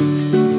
Música